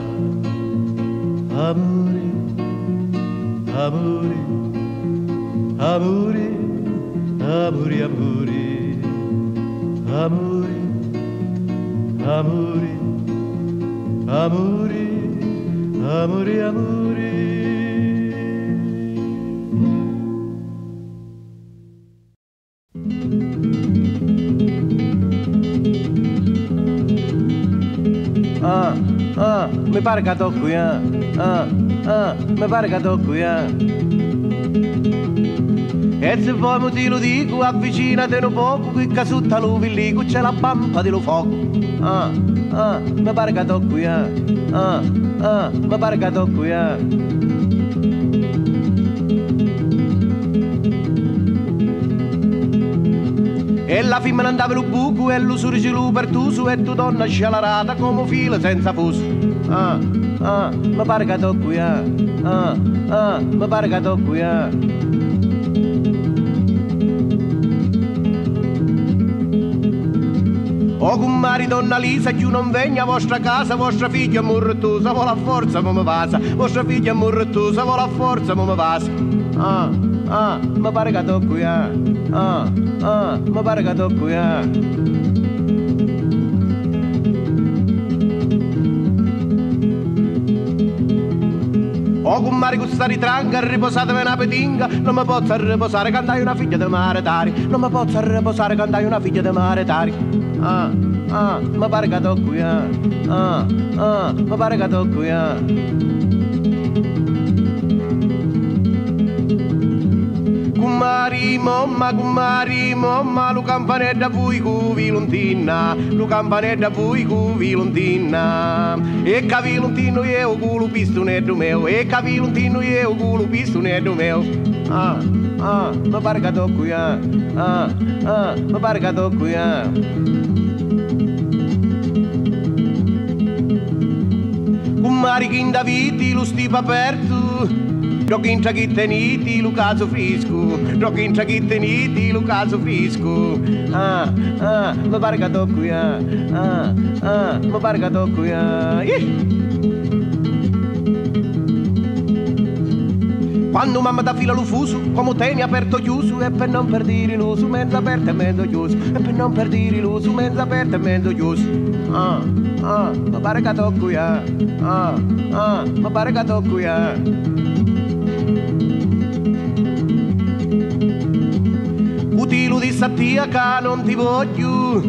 Amore, amore, Amore, amore, amore, amore, amore, amore, amore, amore. Ah, ah, me barca do cuyan, ah, ah, me barca do cuyan. E se vuoi mo ti lo dico, avvicinati un poco, che sotto lo villico c'è la pampa dello fuoco. Ah, ah, mi pare che tocco, eh. Ah, ah, mi pare che tocco, eh. E la femmina andava lo buco e lo sorgelo per tu su e tu donna scialarata come fila senza fuso. Ah, ah, mi pare che tocco, eh. Ah, ah, mi pare che tocco, eh. O cummari donna Lisa, giù non vegna vostra casa, vostra figlia murrettusa, vola a forza come vasa, vostra figlia murrettusa, vola a forza come vasa. Ah, ah, ma pare che tocco, eh. ah, ah, ah, ma pare che tocco, ah. Con mare questa ritranca, riposatevi una petinga, non mi posso riposare, cantai una figlia di mare tari, non mi posso riposare, cantai una figlia di mare tari. Ah, ah, ma pare che tocco ya, ah, ah, ma pare che tocco mari, mamma con mari, mamma, lo campanella fui cuvi lontina, lo campanella fui cuvi lontina. E cavi lontino io culo pistonetto mio, e cavi lontino io culo pistonetto mio. Ah, ah, ma pare che tocco ah, ah, ah, ma pare che tocco mari in Davidi lo stipa aperto Giocintra chi teniti lo caso frisco Ah, mi pare che tocco ya Ah, ah, mi pare che tocco ya Quando mamma da fila lo fuso, come teni aperto chiuso, e per non perdere l'uso, mezzo aperto e mezzo chiuso, e per non perdere l'uso, mezzo aperto e mezzo chiuso. Ah, ah, ma pare che tocco ah, ah, ma pare che tocco sattia che non ti voglio,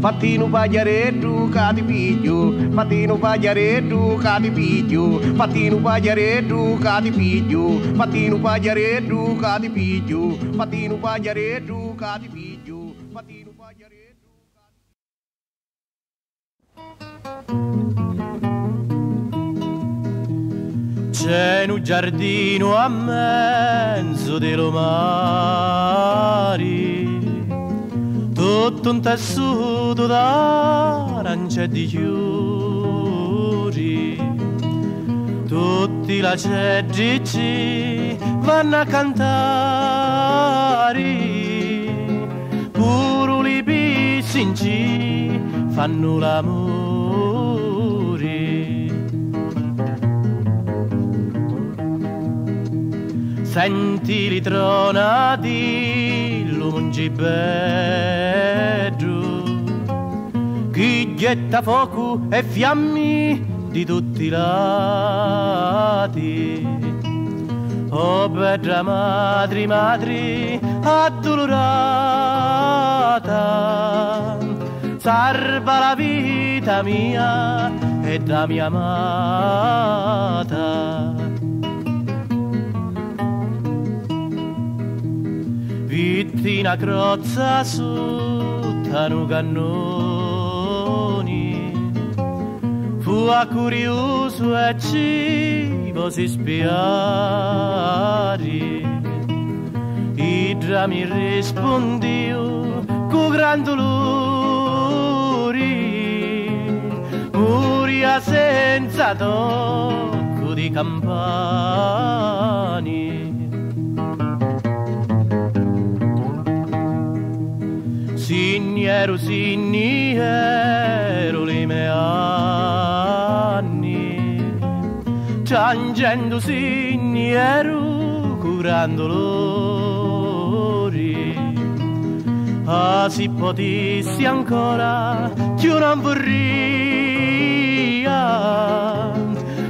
fattino pagliaretto che ti piglio, fattino pagliaretto che ti piglio, fattino pagliaretto che ti piglio, fattino pagliaretto che ti piglio, fattino pagliaretto che ti piglio, fattino pagliaretto C'è un giardino a mezzo dello mare tutto un tessuto d'arancia e di fiori, tutti la ceggici vanno a cantare, pure i piscinci fanno l'amore. Senti li tronati, lungi bello, chi getta fuoco e fiammi di tutti i lati. Oh bella madri, madri, addolorata, salva la vita mia e da mia amata. Vittina crozza su tanu cannoni, fu a curioso e cibo si spiari. Idra mi rispondiu cu gran dolori, muria senza tocco di campani. Signero, signero, le mie anni, piangendo signero, curando lori. Ah, si potessi ancora, più non vorria,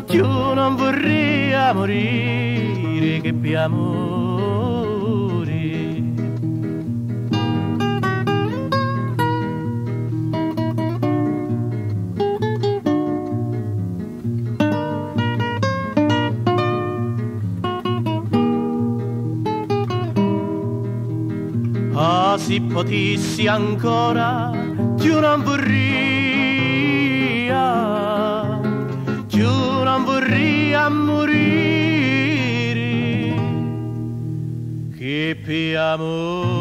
più non vorria morire che più amori. Si potessi ancora, più non vorria, più non vorria morire, che più amori.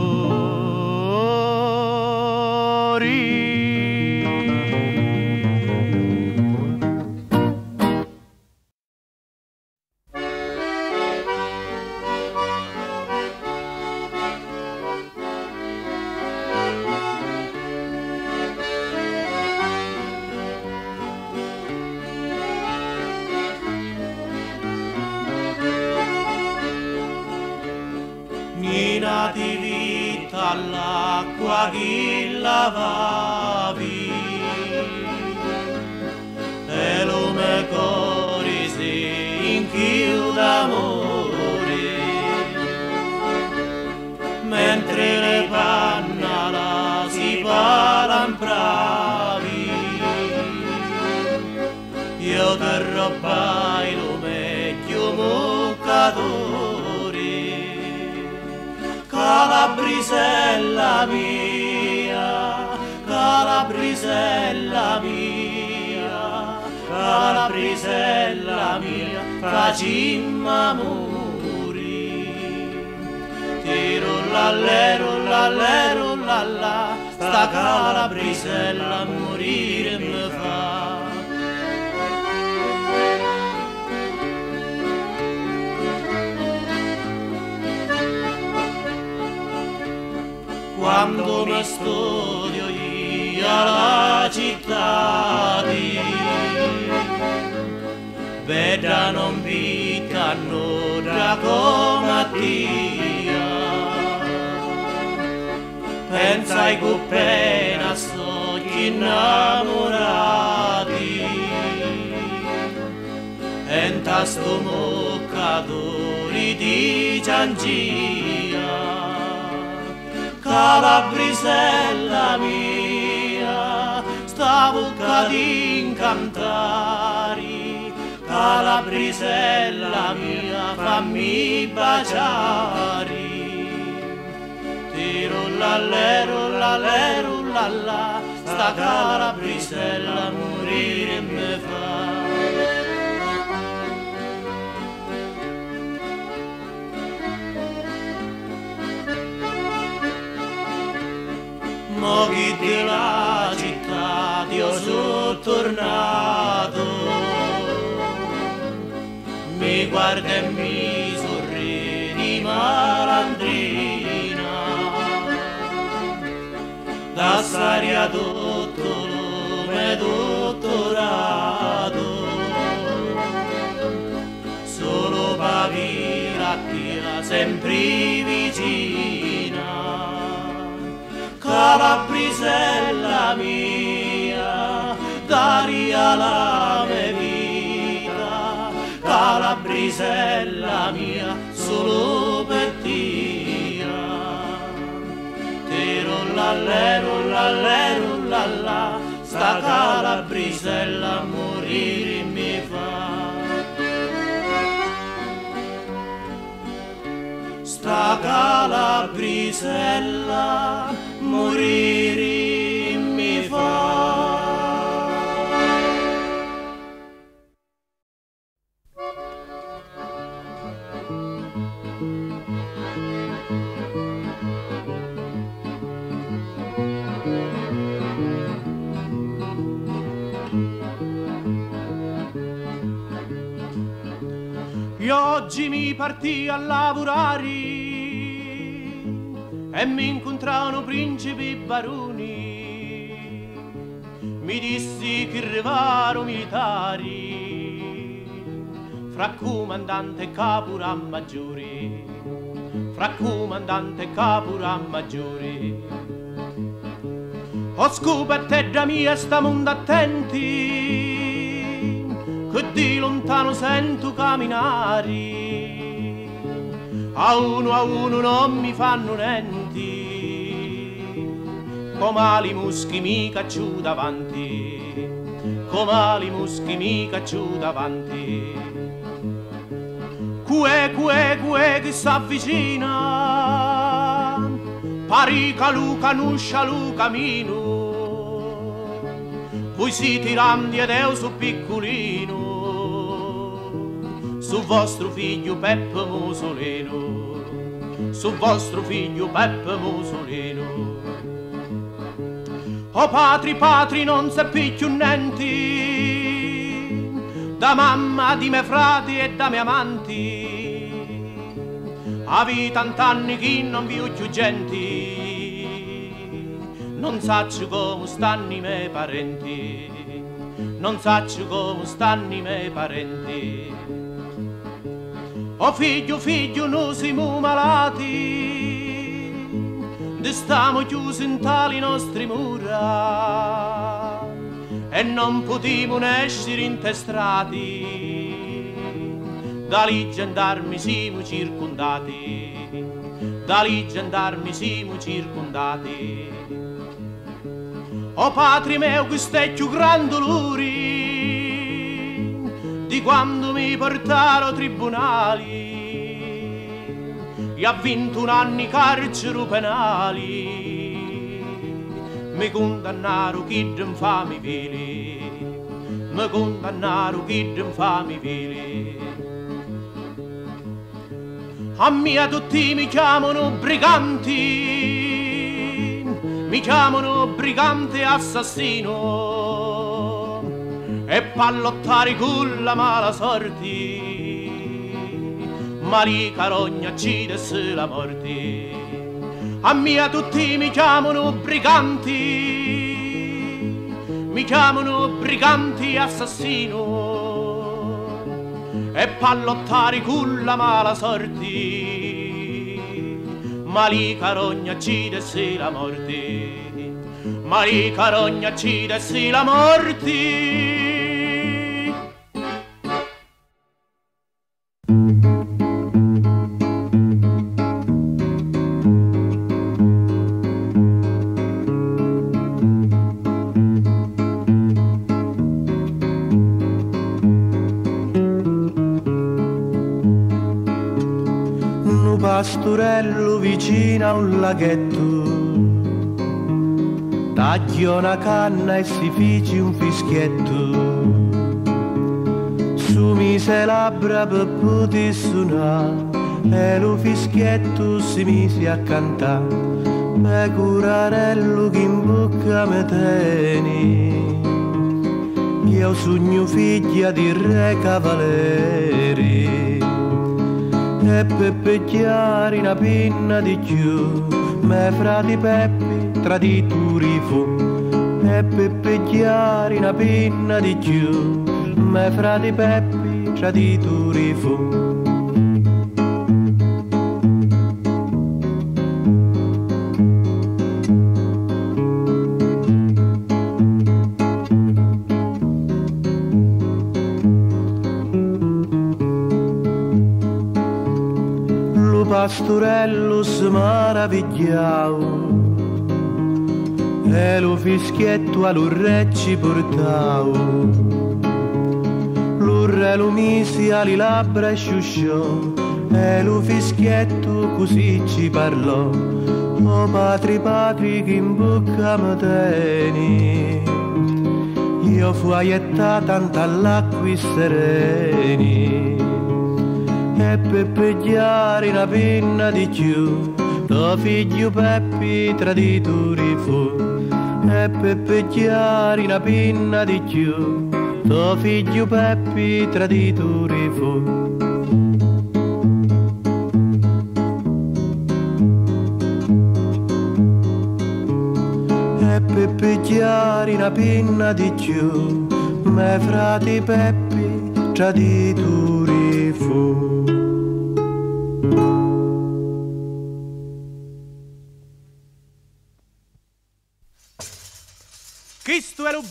Calabrisella mia, Calabrisella mia, facimma muri. Ti rullalle, rullalle, rullalla, sta Calabrisella morire mi fa. quando mi studio io alla città di veda non piccano da comattia pensa ai appena sto innamorati. Enta sto moccadori di giangia. Calabrisella mia, la volta di incantari, calabrisella mia fammi baciare. Ti rullale, rullale, rullalla, sta calabrisella morire me fa. Moghi di lagi io sono tornato. Mi guarda e mi sorridi malandrina, da saria tutto lume dottorato, solo pavila pia sempre vicina, calabrisella mia daria la mia vita calabrisella mia solo per tira te rullallè rullallè rullalla sta calabrisella a morire mi fa. Sta calabrisella morire partì a lavorare e mi incontrarono principi baroni. Mi dissi che arrivarono militari, fra comandante e caporal maggiore, fra comandante e caporal maggiore. Ho scoperto da mia stiamo attenti che di lontano sento camminare. a uno a uno non mi fanno nenti comali muschi mi cacciu davanti comali muschi mi cacciu davanti. Cue cue cue che s'avvicina parica luca nuscia luca minu. Voi si tirandi di Deo su piccolino. Su vostro figlio Peppe Musolino, su vostro figlio Peppe Musolino. O patri, patri, non se più niente, da mamma, di me frati e da me amanti, avi tant'anni che non vi più genti, non saccio come stanno i miei parenti, non saccio come stanno i miei parenti. O figlio, figlio, noi siamo malati, stiamo chiusi in tali nostri mura e non potiamo essere intestrati. Dali gendarmi siamo circondati, dali gendarmi siamo circondati. O patri meu, questo è più gran dolore di quando mi portarono tribunali. E a 21 anni carcero penali mi condannarono chi d'infami vili, mi condannarono chi d'infami vili. A mia tutti mi chiamano briganti, mi chiamano brigante assassino e pallottare con la mala sorte ma lì carogna ci desse la morte. A mia tutti mi chiamano briganti. Mi chiamano briganti assassino. E pallottare con la mala sorte ma lì carogna ci desse la morte, ma lì carogna ci desse la morte. Laghetto. Taglio una canna e si fici un fischietto. Su mise labbra per poter suonare e lo fischietto si mise a cantare me curarello che in bocca me tieni io sogno figlia di re cavalieri e peppe chiari una pinna di più me frati peppi tradituri fu. E peppe chiari una pinna di più me frati peppi tradituri fu pastorellus maravigliau. E lo fischietto all'urre ci portau. L'urre lo misi alle labbra sciusciò. E lo fischietto così ci parlò. O patri patri che in bocca mi teni. Io fu aietta tanta all'acqui sereni e per pigliare una penna di più tuo figlio Peppi traditori fu. E per pigliare una penna di più tuo figlio Peppi traditori fu. E per pigliare una penna di più me frati Peppi traditori fu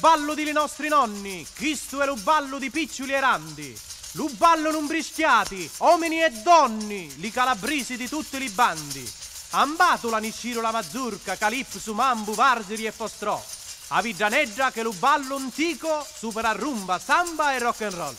ballo di li nostri nonni, Cristo è lo ballo di piccioli e randi. Luballo non brischiati, uomini e donni, li calabrisi di tutti li bandi. Ambatula, Nisciro, la Mazzurca, Calipso, Mambu, Varziri e Fostrò. A Vigianeggia che luballo antico supera rumba, samba e rock and roll.